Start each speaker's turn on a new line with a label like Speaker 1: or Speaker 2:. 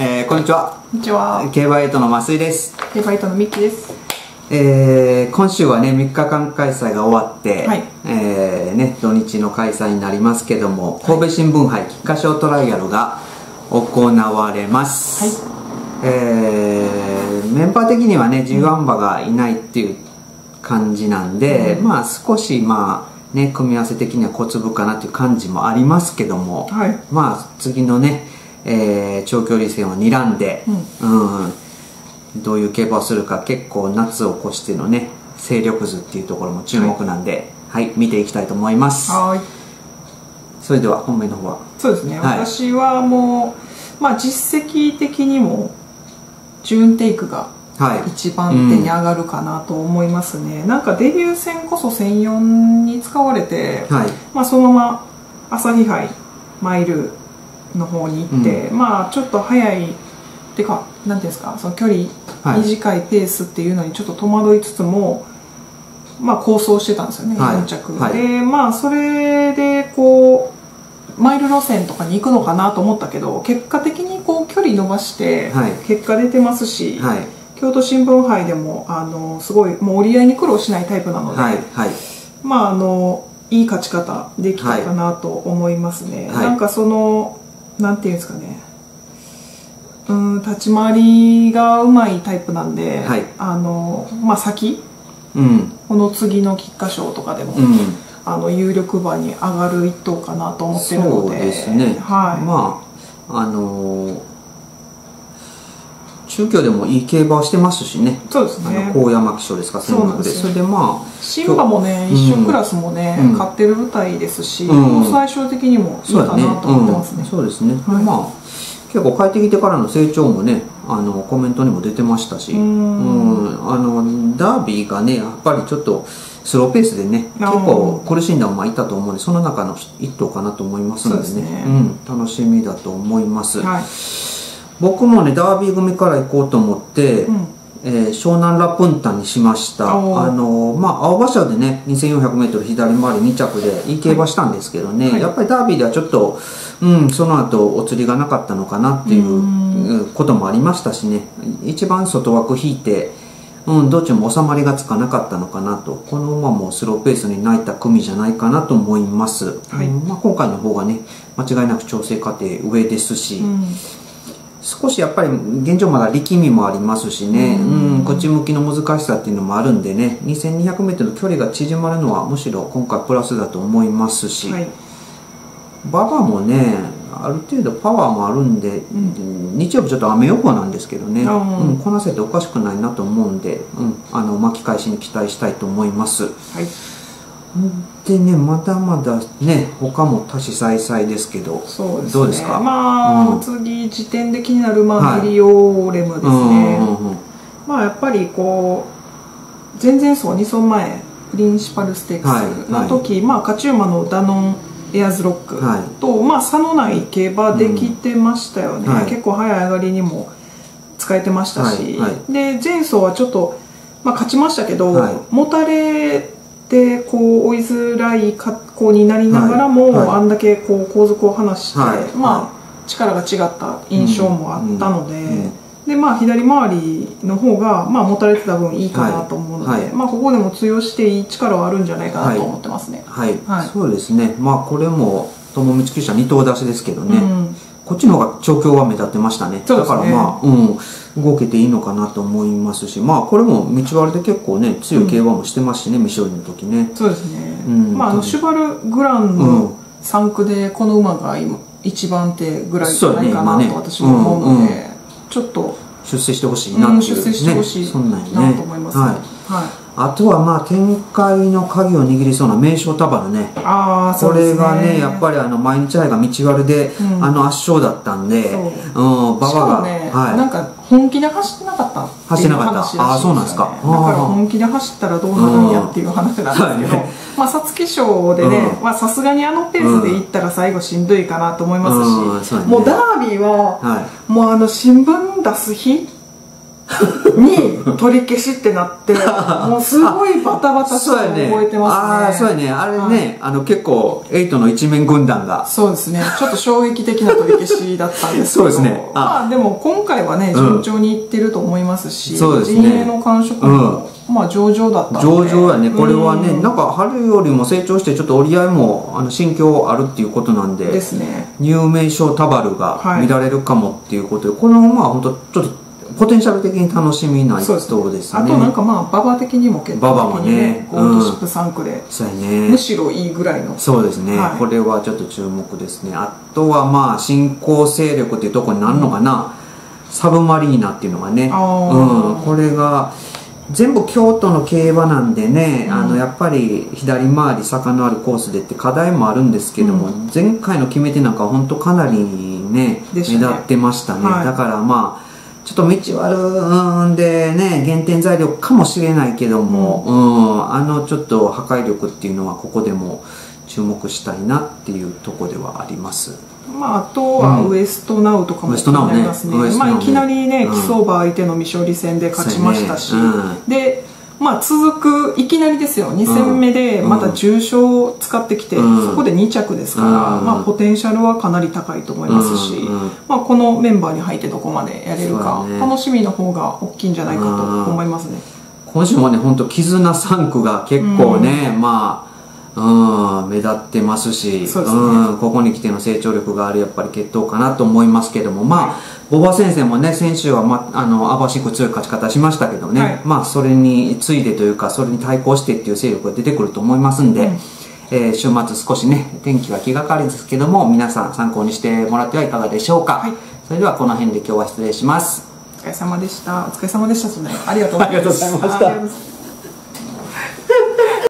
Speaker 1: えー、こんにちは。
Speaker 2: こんにちは。
Speaker 1: 競馬エイトの増井です。
Speaker 2: 競馬イトのミッキーです。
Speaker 1: えー、今週はね3日間開催が終わって、
Speaker 2: はい。
Speaker 1: えーね、土日の開催になりますけども神戸新聞杯菊花賞トライアルが行われます、えーメンバー的にはね G1 馬がいないっていう感じなんで、
Speaker 2: うん。
Speaker 1: まあ少しまあね組み合わせ的には小粒かなっていう感じもありますけども、
Speaker 2: はい。
Speaker 1: まあ次のね、えー長距離戦を睨んで、うん。どういう競馬をするか結構夏を越してのね勢力図っていうところも注目なんで、はい。見ていきたいと思います。
Speaker 2: はーい。
Speaker 1: それでは本命の方は？
Speaker 2: そうですね、
Speaker 1: はい。
Speaker 2: 私はもうまあ実績的にもジューンテイクが
Speaker 1: はい。
Speaker 2: 一番手に上がるかなと思いますね、なんかデビュー戦こそ1004に使われて、
Speaker 1: はい。
Speaker 2: まあ、そのまま朝日杯マイルの方に行って、まあちょっと早いってかなんていうんですかその距離
Speaker 1: はい。
Speaker 2: 短いペースっていうのにちょっと戸惑いつつも、まあ構想してたんですよね、
Speaker 1: はい。
Speaker 2: 4着、
Speaker 1: はい。
Speaker 2: でまあそれでこうマイル路線とかに行くのかなと思ったけど結果的にこう距離伸ばして
Speaker 1: はい。
Speaker 2: 結果出てますし、
Speaker 1: はい。
Speaker 2: 京都新聞杯でもあのすごいもう折り合いに苦労しないタイプなので、まああのいい勝ち方できたかなと思いますね、
Speaker 1: はい。
Speaker 2: なんかそのなんていうんですかね。うん立ち回りがうまいタイプなんで、
Speaker 1: はい。
Speaker 2: あのまあ先？
Speaker 1: うん。
Speaker 2: この次の菊花賞とかでも、
Speaker 1: うん。
Speaker 2: あの有力馬に上がる一頭かなと思ってるので。
Speaker 1: そうですね。
Speaker 2: はい、
Speaker 1: まああのー中京でもいい競馬をしてますしね。
Speaker 2: そうです
Speaker 1: あ
Speaker 2: ね
Speaker 1: の高山騎手ですか
Speaker 2: そうなんですよ。
Speaker 1: それでまあ
Speaker 2: 新馬もね
Speaker 1: うん
Speaker 2: 一緒クラスもね、
Speaker 1: うん。
Speaker 2: 勝ってる舞台ですし、
Speaker 1: うん。
Speaker 2: 最終的にもいいかなと思ってますね。
Speaker 1: うん、そうですね、
Speaker 2: はい。
Speaker 1: まあ結構帰ってきてからの成長もねあのコメントにも出てましたし
Speaker 2: うん。
Speaker 1: うん。あのダービーがねやっぱりちょっとスローペースでね結構苦しんだ馬いたと思うんでその中の一頭かなと思いますのでね。
Speaker 2: そうですね。
Speaker 1: うん、楽しみだと思います、
Speaker 2: はい、
Speaker 1: 僕もねダービー組から行こうと思って、
Speaker 2: うん。
Speaker 1: えー湘南ラプンタンにしました。あのまあ青馬車でね 2400m 左回り2着でいい競馬したんですけどね、
Speaker 2: はい。
Speaker 1: やっぱりダービーではちょっと、うん、その後お釣りがなかったのかなっていうこともありましたしね。一番外枠引いてうん、どっちも収まりがつかなかったのかなと。この馬もスローペースに泣いた組じゃないかなと思います、
Speaker 2: はい。
Speaker 1: うんまあ、今回の方がね間違いなく調整過程上ですし、
Speaker 2: うん
Speaker 1: 少しやっぱり現状まだ力みもありますしね、
Speaker 2: う
Speaker 1: うんんこっち向きの難しさっていうのもあるんでね。2200m の距離が縮まるのはむしろ今回プラスだと思いますし、
Speaker 2: はい。
Speaker 1: 馬場もねある程度パワーもあるんで、日曜日ちょっと雨予報なんですけどね、
Speaker 2: うん
Speaker 1: うんこなせておかしくないなと思うんで、うん、あの巻き返しに期待したいと思います。
Speaker 2: はい
Speaker 1: でねまだまだね他も多種再々ですけど
Speaker 2: そうですね。
Speaker 1: どうですか？
Speaker 2: まあ、
Speaker 1: うん。
Speaker 2: 次時点で気になるま
Speaker 1: はい
Speaker 2: あミリオーレムですね、
Speaker 1: うんうんうん。
Speaker 2: まあやっぱりこう前々走2走前プリンシパルステークスの時、まあ勝ち馬のダノンエアーズロック
Speaker 1: はい。
Speaker 2: と、まあ差のない競馬できてましたよね、
Speaker 1: うん。はい。
Speaker 2: 結構早い上がりにも使えてましたし、
Speaker 1: はいはい。
Speaker 2: で前走はちょっと、まあ、勝ちましたけど、
Speaker 1: はい。
Speaker 2: もたれてこう追いづらい格好になりながらも、
Speaker 1: はい。はい。
Speaker 2: あんだけこう後続を離して、
Speaker 1: はい。
Speaker 2: まあ力が違った印象もあったので、
Speaker 1: うん。うん。
Speaker 2: でまあ左回りの方が、まあ、持たれてた分いいかなと思うので、まあ、ここでも通用していい力はあるんじゃないかなと思ってますね。
Speaker 1: はい、
Speaker 2: はい。
Speaker 1: そうですね。まあこれも友道記者2頭出しですけどね、
Speaker 2: うん
Speaker 1: こっちの方が調教は目立ってましたね。
Speaker 2: ね。
Speaker 1: だからまあ、うん、動けていいのかなと思いますしまあこれも道割りで結構ね強い競馬もしてますしね、未勝利の時ね。
Speaker 2: そうですね、
Speaker 1: うん
Speaker 2: まあ、あのシュバルグラン
Speaker 1: うん。
Speaker 2: の3区でこの馬が今一番手ぐらいじゃないかなと私も思うので、
Speaker 1: うんうん。
Speaker 2: ちょっと、
Speaker 1: 出世してほしいなっていう、
Speaker 2: うん出世してほしい
Speaker 1: な
Speaker 2: と思いますね。
Speaker 1: はい。
Speaker 2: はい
Speaker 1: あとはまあ展開の鍵を握りそうな名称束のね
Speaker 2: ああそ
Speaker 1: これがねやっぱりあの毎日杯が道割りで、
Speaker 2: うん。
Speaker 1: あの圧勝だったんで、
Speaker 2: そう。
Speaker 1: うん、馬
Speaker 2: し
Speaker 1: 場が、
Speaker 2: ね、
Speaker 1: はい、
Speaker 2: なんか本気で走ってなかった
Speaker 1: 走ってなかった。あーそうなんですか。
Speaker 2: だから本気で走ったらどうなるんやっていう話なんですけど、まあ皐月賞でねさすがにあのペースで行ったら最後しんどいかなと思いますし、もうダービーは、
Speaker 1: はい。
Speaker 2: もうあの新聞出す日っ に取り消しってなって もうすごいバタバタしたの覚えてますね。
Speaker 1: ああそうやね。あれね、あの結構エイトの一面軍団が。
Speaker 2: そうですね。ちょっと衝撃的な取り消しだったんですけど。
Speaker 1: そうですね。
Speaker 2: まあでも今回はね順調にいってると思いますし、
Speaker 1: そうですね。
Speaker 2: 陣営の感触も、まあ上々だった
Speaker 1: 上々やね。これはね、
Speaker 2: うん。
Speaker 1: なんか春よりも成長してちょっと折り合いもあの心境あるっていうことなんで
Speaker 2: ですね。
Speaker 1: 入名賞タバルが
Speaker 2: はい。
Speaker 1: 見られるかもっていうことで、このまあ本当ちょっとポテンシャル的に楽しみな一
Speaker 2: そうです
Speaker 1: 頭ですね。
Speaker 2: あとなんかまあ馬場的にも結
Speaker 1: 馬場も
Speaker 2: 構的にね
Speaker 1: ね
Speaker 2: ゴールドシップ3区で、
Speaker 1: そうやね
Speaker 2: むしろいいぐらいの。
Speaker 1: そうですね、
Speaker 2: はい。
Speaker 1: これはちょっと注目ですね。あとはまあ新興勢力っていうところになるのかな、サブマリーナっていうのがね、うん、これが全部京都の競馬なんでね、あのやっぱり左回り坂のあるコースでって課題もあるんですけども、前回の決め手なんか本当かなりね
Speaker 2: ね。
Speaker 1: 目立ってましたね、
Speaker 2: はい。
Speaker 1: だからまあちょっと道悪んでね減点材料かもしれないけども、うんあのちょっと破壊力っていうのはここでも注目したいなっていうところではあります。
Speaker 2: まあ、あとは
Speaker 1: うん
Speaker 2: ウエストナウとかも気になりますね。まあ、いきなりね、
Speaker 1: うん。
Speaker 2: キソーバー相手の未勝利戦で勝ちましたし、
Speaker 1: そうやね。
Speaker 2: で、まあ、続くいきなりですよ。2戦目でまた重賞を使ってきて、
Speaker 1: うん。
Speaker 2: そこで2着ですから、
Speaker 1: うん。
Speaker 2: まあ、ポテンシャルはかなり高いと思いますし、
Speaker 1: うん。うん。
Speaker 2: まあ、このメンバーに入ってどこまでやれるか、
Speaker 1: ね。
Speaker 2: 楽しみの方が大きいんじゃないかと思いますね。
Speaker 1: 今週もね本当絆3区が結構ね、まあうん目立ってますし
Speaker 2: そうですね。
Speaker 1: ん、ここに来ての成長力があるやっぱり決闘かなと思いますけどもまあボバ先生もね先週は、ま、あのアバシック強い勝ち方しましたけどね、
Speaker 2: はい。
Speaker 1: まあそれについてというかそれに対抗してっていう勢力が出てくると思いますんで、
Speaker 2: うん。
Speaker 1: えー週末少しね天気は気がかりですけども皆さん参考にしてもらってはいかがでしょうか、
Speaker 2: はい。
Speaker 1: それではこの辺で今日は失礼します。
Speaker 2: お疲れ様でした。お疲れ様でした。それありがとうございます。
Speaker 1: ありがとうございました